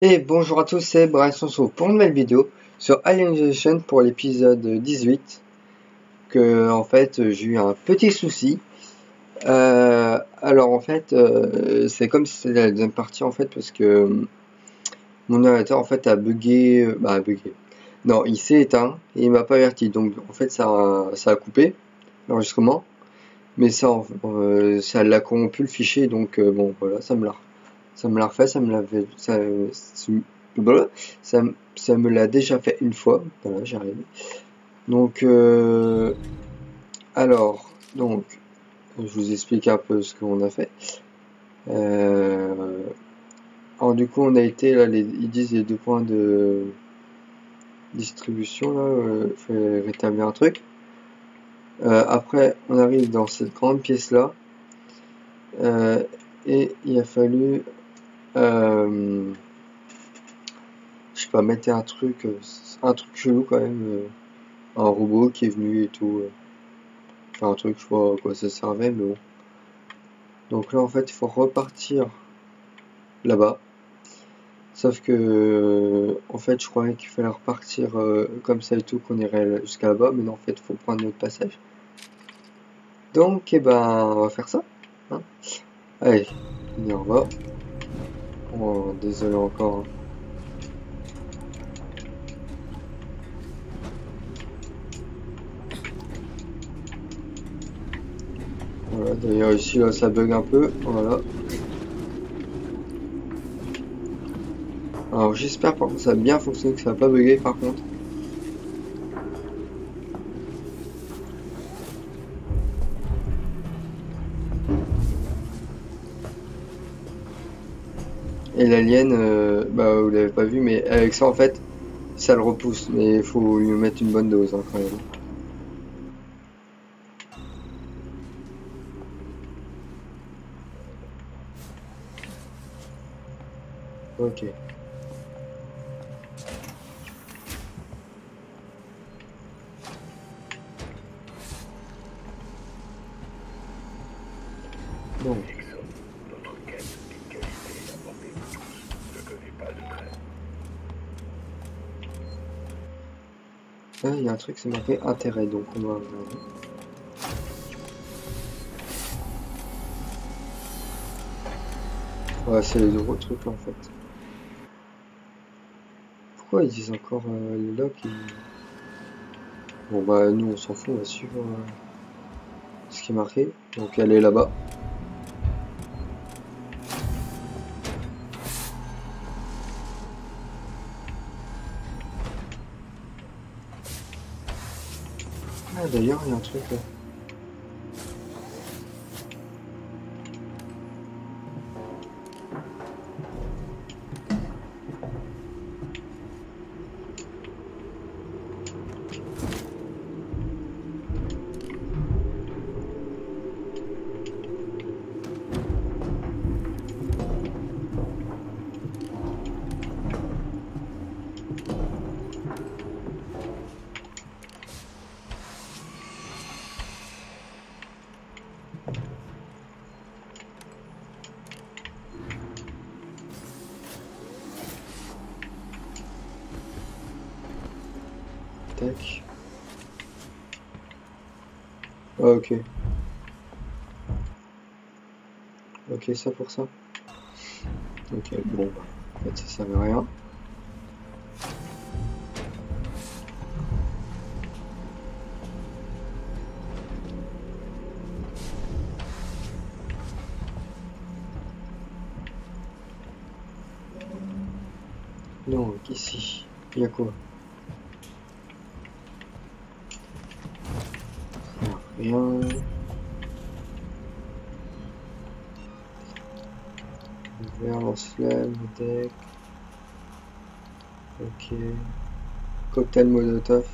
Et bonjour à tous, c'est Bryce, on se retrouve pour une nouvelle vidéo sur Alienation pour l'épisode 18 que en fait j'ai eu un petit souci. Euh, alors en fait euh, c'est comme si c'était la deuxième partie en fait parce que mon ordinateur en fait a bugué, euh, bah bugué, non il s'est éteint et il m'a pas averti. Donc en fait ça a, a coupé l'enregistrement mais ça ça l'a corrompu le fichier. Donc bon voilà ça me l'a ça me l'a refait, ça me l'avait, ça, ça, ça, me l'a déjà fait une fois, voilà, j'arrive. Donc, euh, alors, donc, je vous explique un peu ce qu'on a fait. Euh, alors du coup, on a été là, les, ils disent les deux points de distribution là, euh, rétablir un truc. Euh, après, on arrive dans cette grande pièce là, et il a fallu euh, je sais pas, mettre un truc, euh, un truc chelou quand même, euh, un robot qui est venu et tout. Enfin, un truc, je pas à quoi ça servait, mais bon. Donc là, en fait, il faut repartir là-bas. Sauf que, en fait, je croyais qu'il fallait repartir comme ça et tout, qu'on irait jusqu'à là-bas, mais non, en fait, il faut prendre notre passage. Donc, eh ben, on va faire ça. Hein. Allez, on y va. Oh, désolé encore. Voilà, d'ailleurs ici là ça bug un peu, voilà. Alors j'espère par contre ça a bien fonctionné, que ça va pas bugger par contre. Et l'alien, euh, bah vous l'avez pas vu, mais avec ça en fait, ça le repousse. Mais il faut lui mettre une bonne dose hein, quand même. Ok. Truc, c'est marqué intérêt, donc on va regarder. Ouais, c'est les gros trucs là en fait. Pourquoi ils disent encore euh, les logs Bon bah nous on s'en fout, on va suivre euh, ce qui est marqué. Donc elle est là-bas. Ah d'ailleurs il y a un truc là. Tac. Ah, ok. Ok, ça pour ça. Ok, bon, bah, en fait ça servait à rien. Donc ici, il y a quoi? Vers lance-flamme, deck. Ok. Cocktail molotov.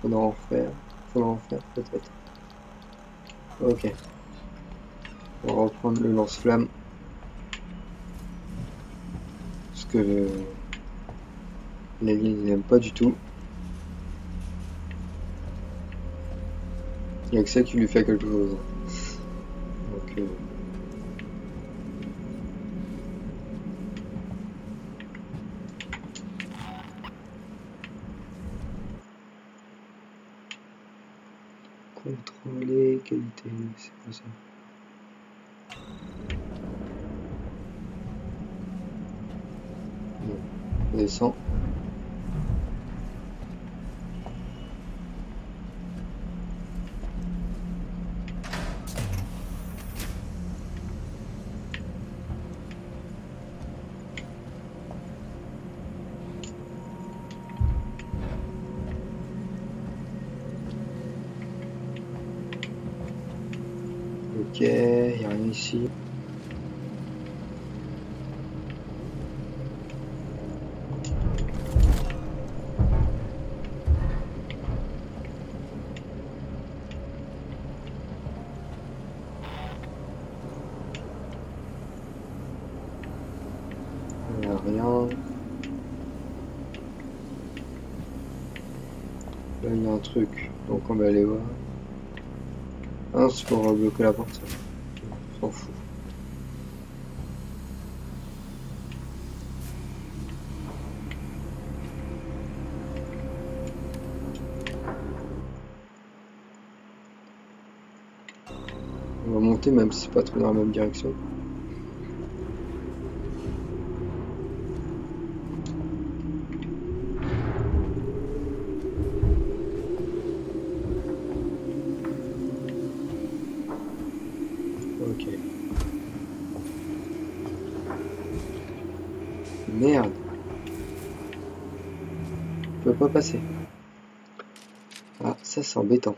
Faudra en refaire. Faudra en faire peut-être. Ok. On va reprendre le lance-flamme. Parce que le... l'alien n'aime pas du tout. Il n'y a que ça qui lui fait quelque chose. Euh... C'est. Ok, il n'y a rien ici. A rien. Là, il y a un truc. Donc, on va aller voir. Ah, c'est pour euh, bloquer la porte, On va monter même si c'est pas trop dans la même direction. Ok. Merde. Je peux pas passer. Ah, ça c'est embêtant.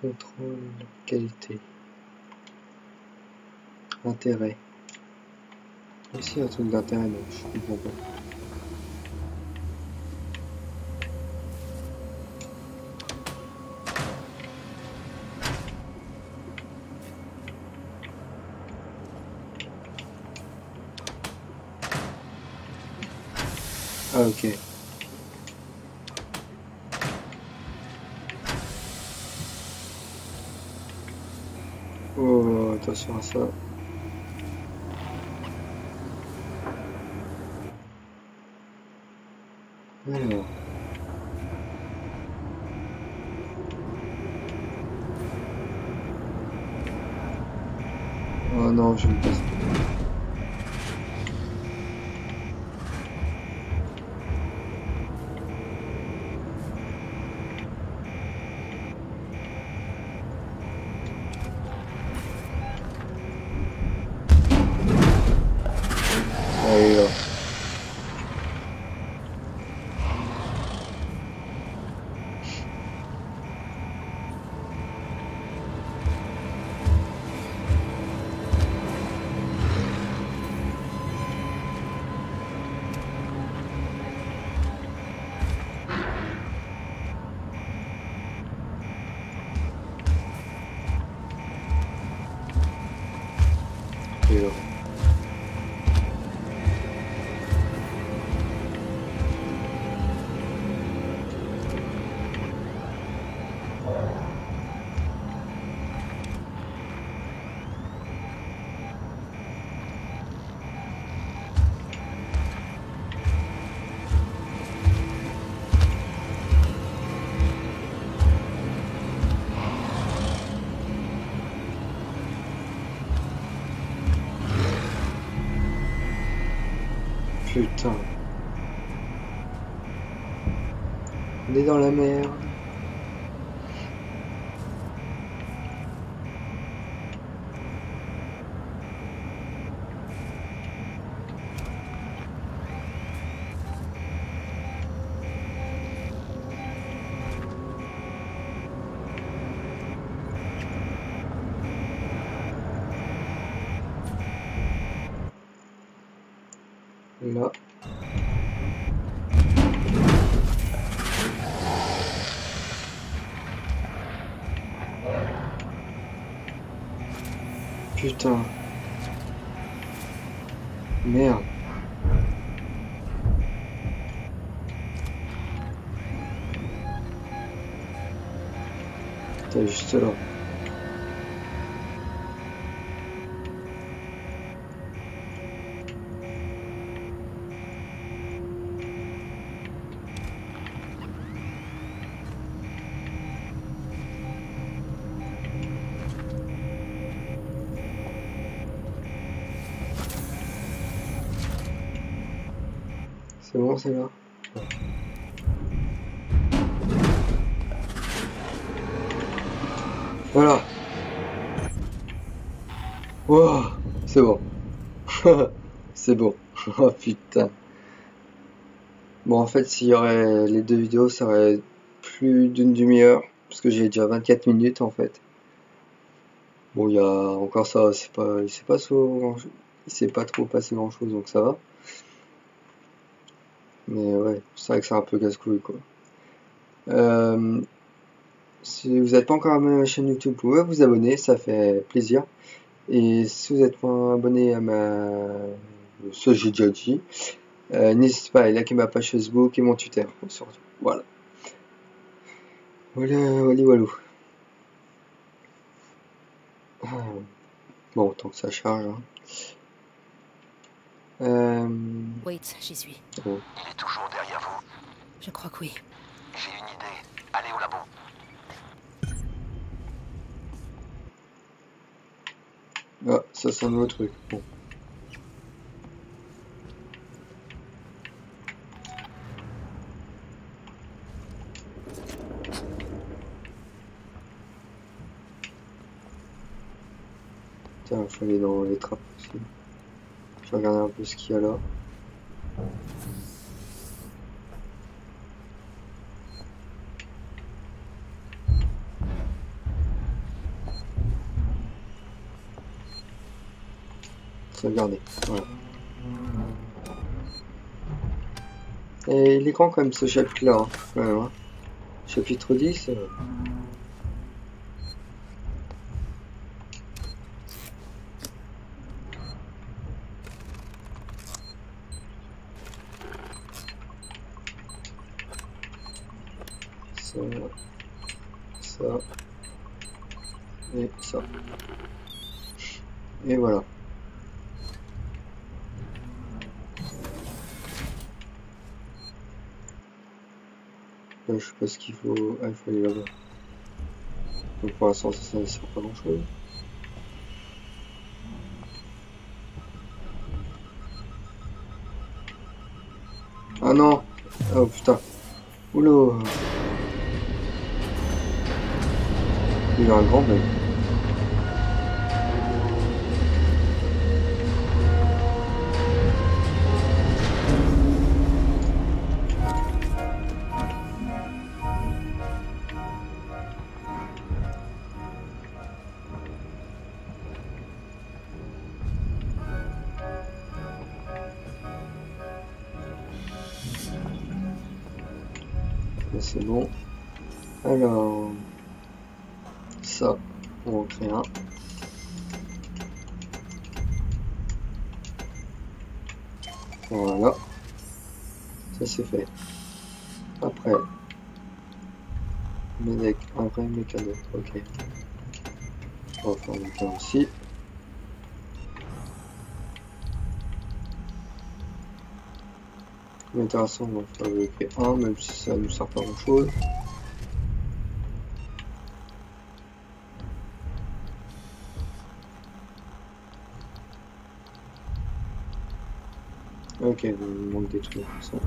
Contrôle, qualité. Intérêt. Ici un truc d'intérêt, donc je comprends pas. Ah ok. Oh, attention à ça. Oh non, je me. Putain. On est dans la merde. Là. Putain. Merde. C'est bon, c'est là Voilà. Wow, c'est bon. c'est bon. oh putain. Bon, en fait, s'il y aurait les deux vidéos, ça aurait plus d'une demi-heure. Parce que j'ai déjà 24 minutes en fait. Bon, il y a encore ça, c'est pas, il s'est pas pas trop passé grand chose, donc ça va. Mais ouais, c'est vrai que c'est un peu casse-couille quoi. Euh, si vous n'êtes pas encore abonné à ma chaîne YouTube, vous pouvez vous abonner, ça fait plaisir. Et si vous n'êtes pas abonné à ma... Ça j'ai déjà dit. Euh, n'hésitez pas à liker ma page Facebook et mon Twitter. Voilà. Voilà, voilà, voilà. Ah. Bon, tant que ça charge. Hein. Euh... Wait, j'y suis. Il est toujours derrière vous. Je crois que oui. J'ai une idée. Allez au labo. Ah, ça c'est un nouveau truc. Bon. Tiens, je vais aller dans les trappes aussi. Je vais regarder un peu ce qu'il y a là. Sauvegarder, voilà. Et il est grand quand même ce chapitre là, hein, même, hein. Chapitre 10. euh, ça, ça, et ça. Et voilà. Là, je sais pas ce qu'il faut. Ah, il faut aller là-bas. Donc pour l'instant, ça ne sert pas grand chose. Ah non Oh putain Oula Il a un grand mec. C'est fait. Après, Médec, un vrai mécano. Ok. On va faire le cas aussi. Intéressant, on va fabriquer un, même si ça nous sert pas grand chose. Ok, il manque des trucs. Ça.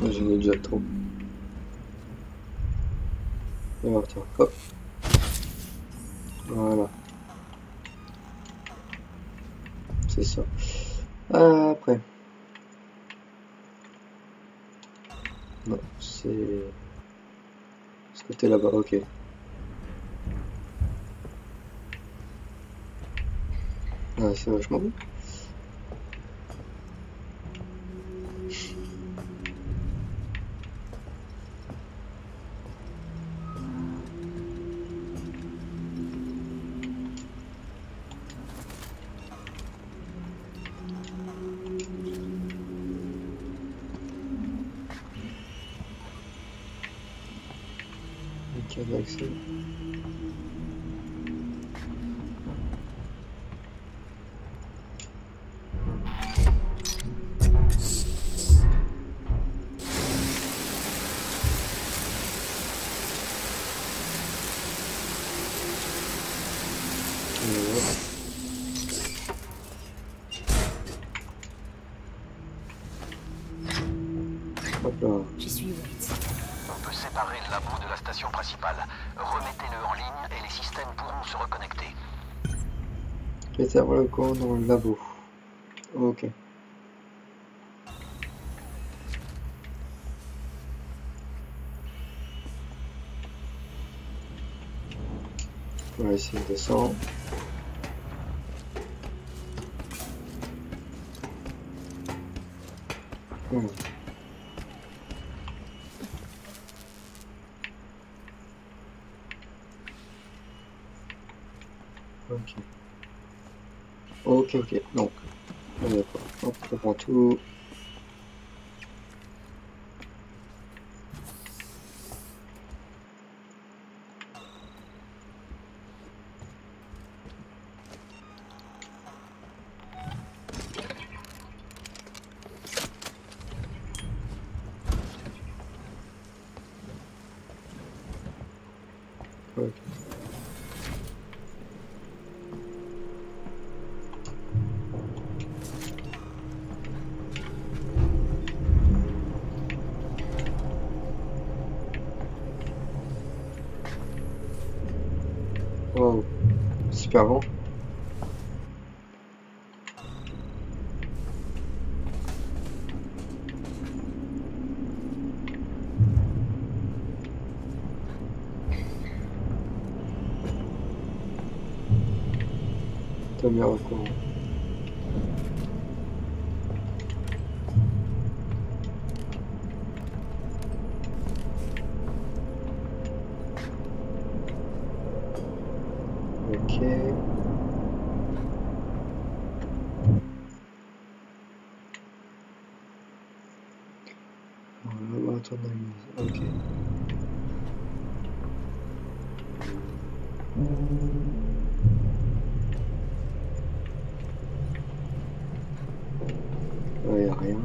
Ah, J'en ai déjà trop. Alors tiens, hop. Voilà. C'est ça. Euh, après. Non, c'est... Ce côté là-bas, ok. Ah, c'est vachement bon. Séparer le labo de la station principale. Remettez-le en ligne et les systèmes pourront se reconnecter. Réserve le corps dans le labo. Ok. On va essayer de descendre. Ok. Ok, ok, donc, on est d'accord. Hop, on prend tout. Ok. estavam? Também ela com On va retourner à la maison. Ok. Là, y a rien.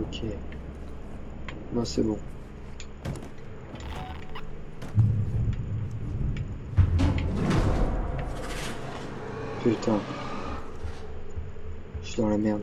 Ok. Non, c'est bon. Putain. Je suis dans la merde.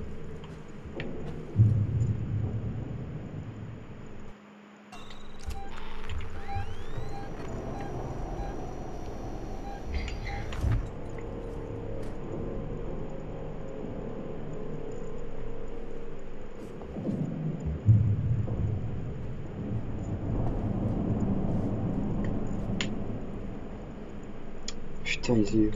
Putain, il est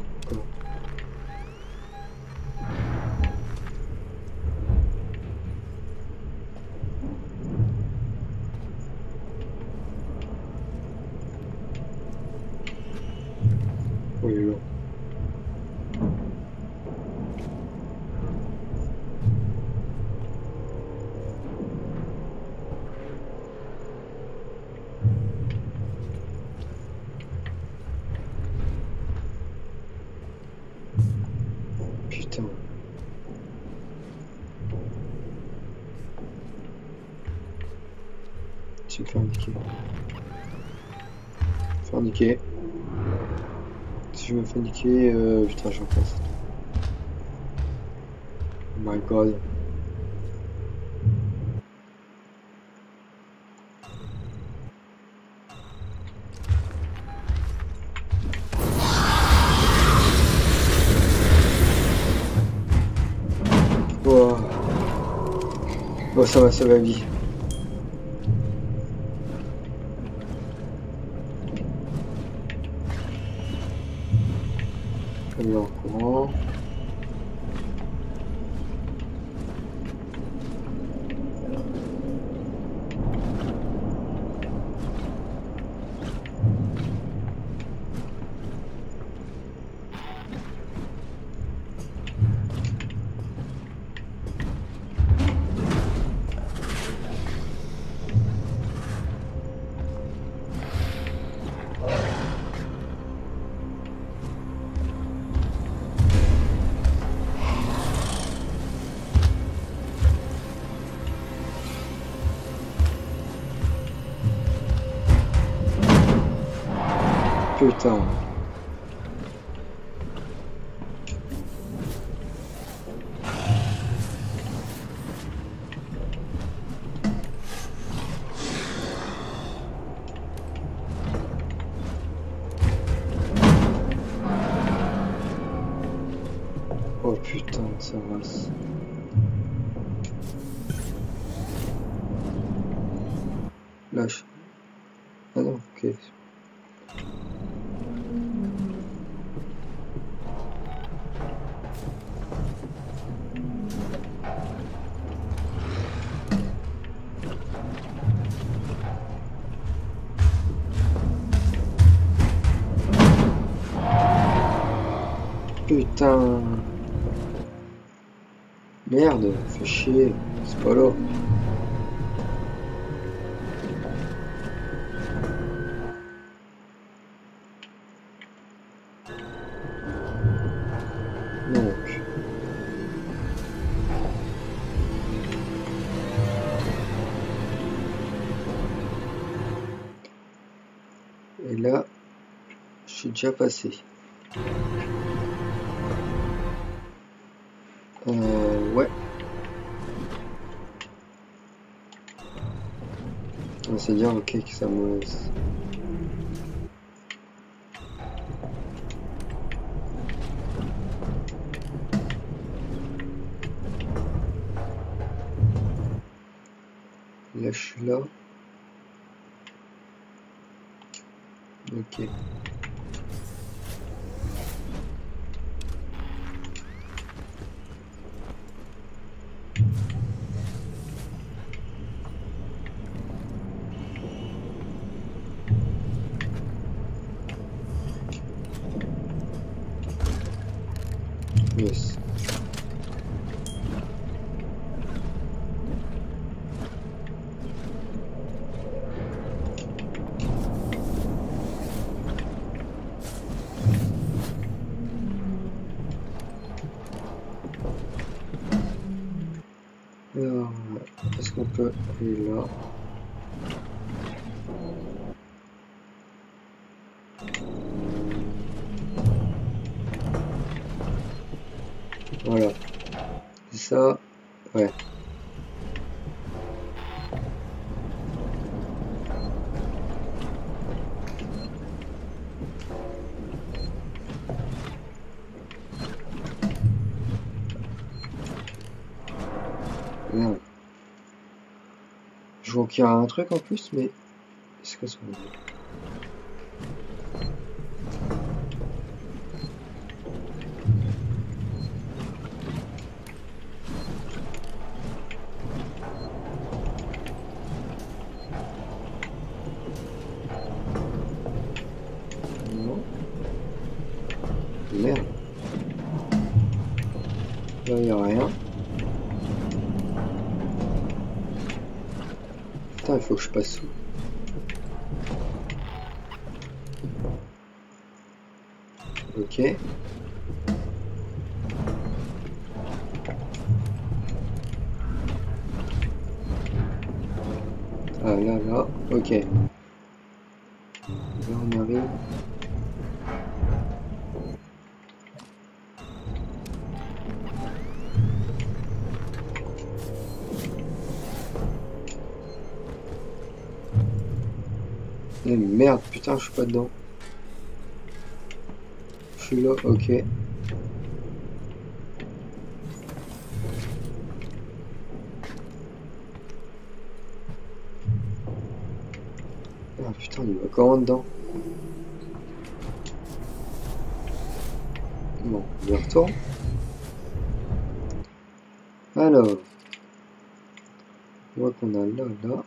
Fais indiquer. Si je me fais niquer, euh, putain, j'en passe. Oh my god. Wow. Bon, ça m'a sauvé la vie. Putain. Putain. Merde, fais chier. C'est pas là. Déjà passé. S'est dire, ok, que ça. Là, je suis là. Ok. Yes. Alors, est-ce qu'on peut Voilà. Ça, ouais. Qu'il y a un truc en plus, mais est-ce que ça Non. Merde. Là, il n'y a rien. Putain, il faut que je passe sous. Ok. Ah là, là, ok. Là, on arrive. Merde, putain, je suis pas dedans. Je suis là, ok. Ah putain, il va comment dedans Bon, on y retourne. Alors, on voit qu'on a là, là.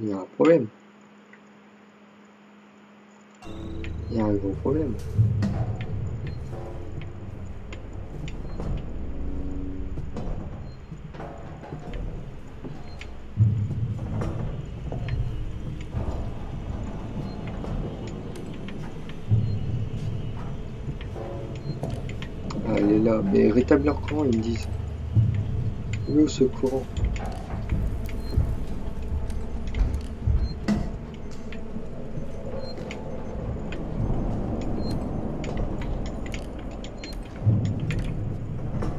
Il y a un problème. Il y a un gros problème. Ah, elle est là. Mais rétablir courant, ils me disent. Oui, au secours.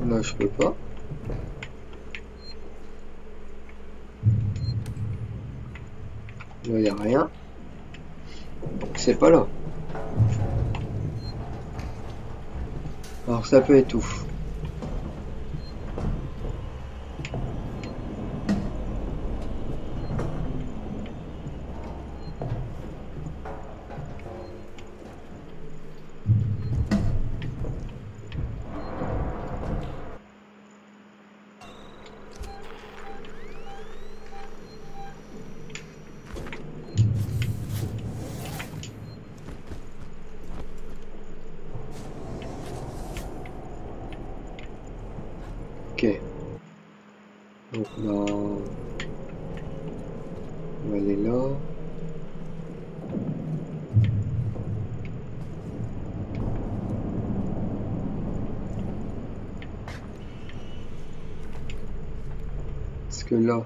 Là, je peux pas. Il a rien. Donc, c'est pas là. Alors, ça peut être Parce que là,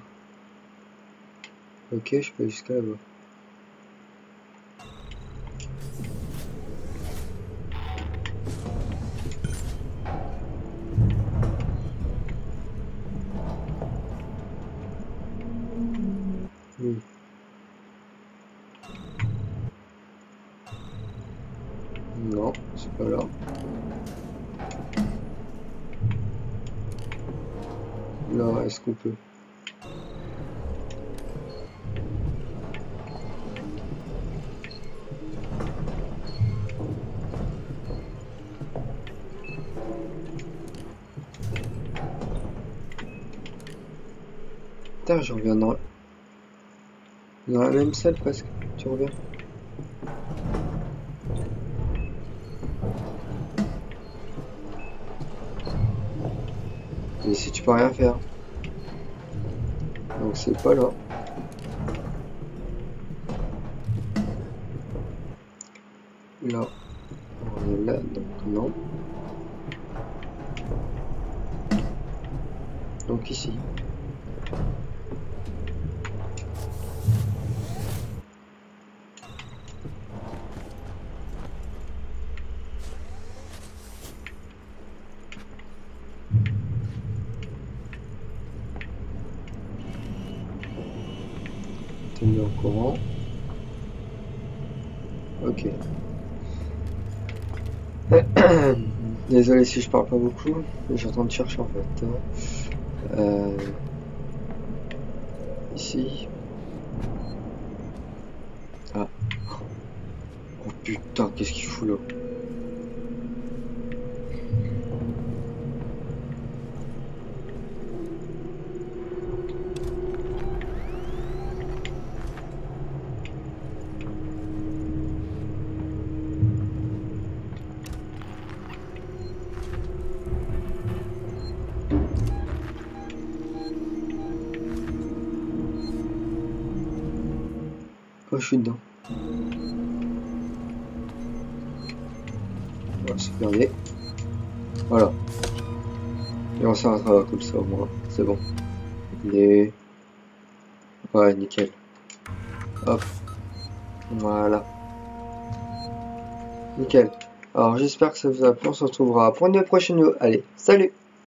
ok, je peux jusqu'à là-bas. Même salle presque. Tu reviens Et si tu peux rien faire. Donc c'est pas là. Là. On là, donc non. Donc ici. Tenez au courant. Ok. Désolé si je parle pas beaucoup, mais je suis en train de chercher en fait. Euh, ici. Ah. Oh putain, qu'est-ce qu'il fout là? Et on s'arrêtera comme ça au moins. C'est bon. Et... Ouais, nickel. Hop. Voilà. Nickel. Alors j'espère que ça vous a plu. On se retrouvera pour une prochaine vidéo. Allez, salut